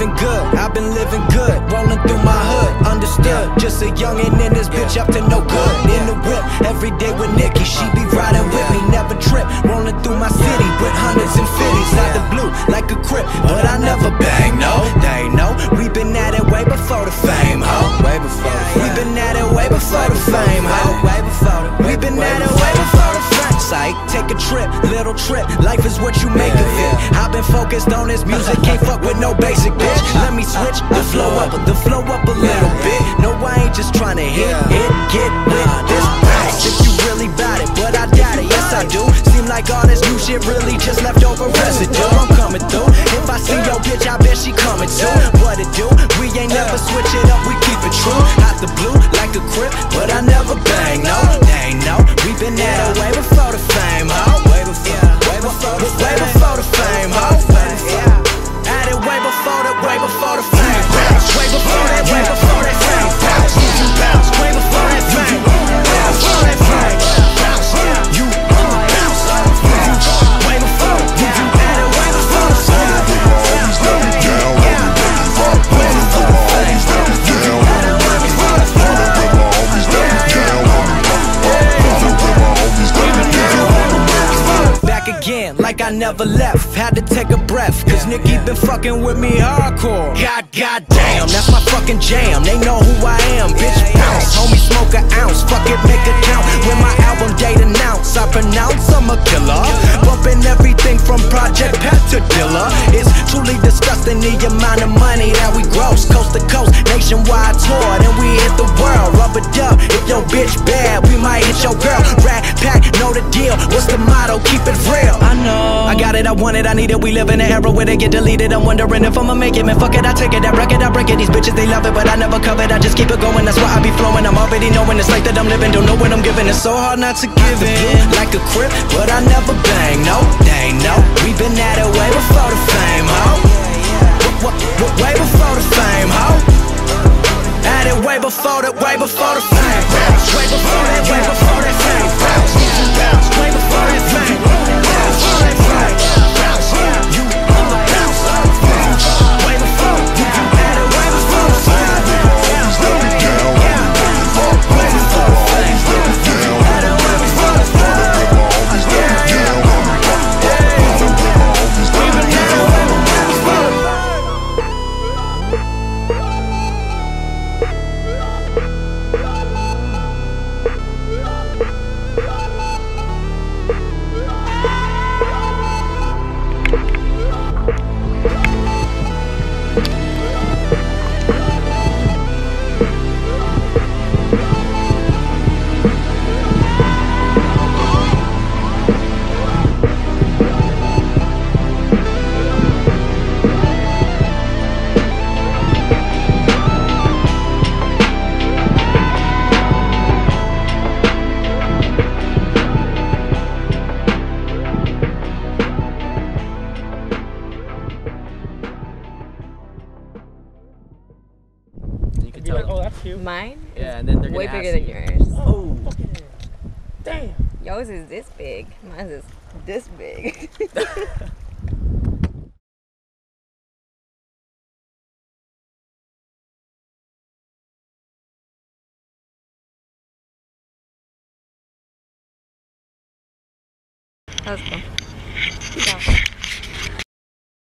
living good, I've been living good, rolling through my hood, understood. Just a youngin' in this bitch up to no good. In the whip, every day with Nikki, she be riding with me, never trip. Rolling through my city with hundreds and fifties, out the blue like a crip, but I never bang. No, they know we been at it way before the fame, ho. Way before we been at it way before the fame, ho. Way before we been at it way before the fame. Psych, take a trip, little trip. Life is what you make of it. I've been focused on this music, can't fuck with no basic like all this new shit really just left over residue. I'm coming through. If I see your bitch, I bet she coming too. What it do? We ain't never switch it up, we keep it true. Out the blue, like a crip, like I never left. Had to take a breath, cause Nikki been fucking with me hardcore. God, god damn, that's my fucking jam. They know who I am, bitch. Bounce, homie, smoke an ounce. Fuck it, make a count. When my album date announce, I pronounce I'm a killer. Bumping everything from Project Pat to Dilla. It's truly disgusting the amount of money that we gross. Coast to coast, nationwide tour, then we hit the world. Rubber dub, if your bitch bad, we might hit your girl. Rat pack, know the deal. What's the motto? Keep it real. I know. I got it, I want it, I need it. We live in an era where they get deleted. I'm wondering if I'ma make it. Man, fuck it, I take it. That record, I break it. These bitches, they love it, but I never cover it. I just keep it going. That's why I be flowing. I'm already knowing it's like that I'm living. Don't know what I'm giving. It's so hard not to give in. Like a crip, but I never bang. No, they no. know. We been at it way before the fame, ho. Like, tell. that's cute. Mine? Yeah, and then they're Way bigger than you. yours. Oh, damn. Yours is this big. Mine is this big. Let's go.